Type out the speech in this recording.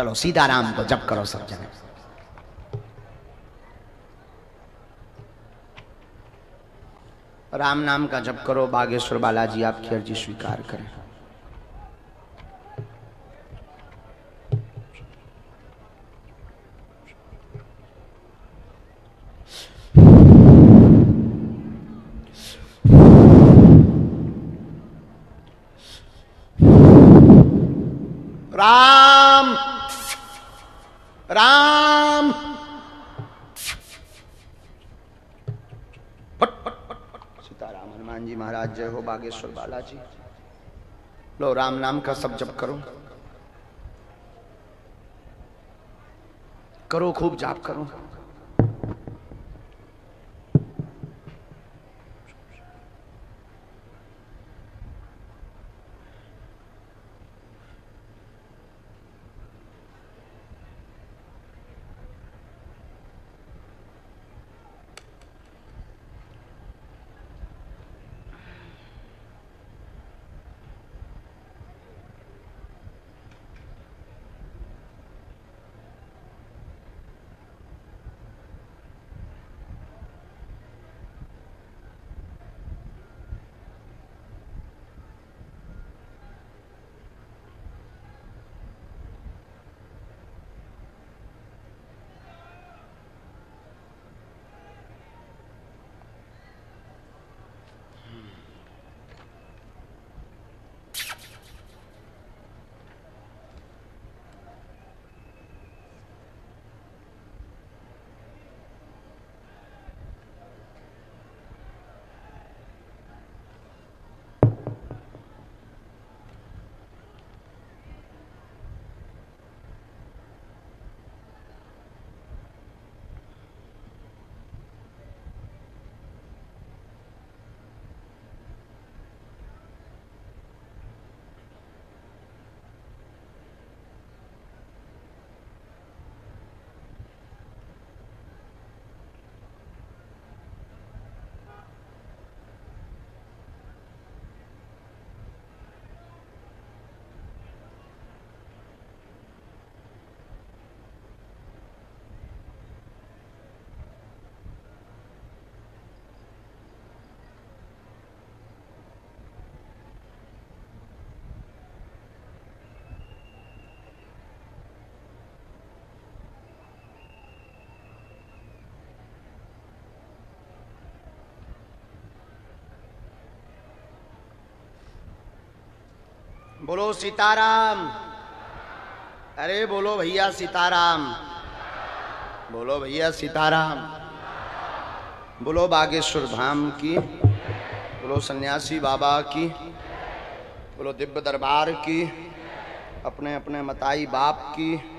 चलो सीताराम को जप करो सब जने राम नाम का जप करो, बागेश्वर बालाजी आपकी अर्जी स्वीकार करें। राम राम। सीताराम हनुमान जी महाराज जय हो बागेश्वर बालाजी। लो राम नाम का सब जप करो। करो खूब जाप करो। बोलो सीताराम। अरे बोलो भैया सीताराम। बोलो भैया सीताराम। बोलो बागेश्वर धाम की। बोलो सन्यासी बाबा की। बोलो दिव्य दरबार की। अपने अपने मताई बाप की।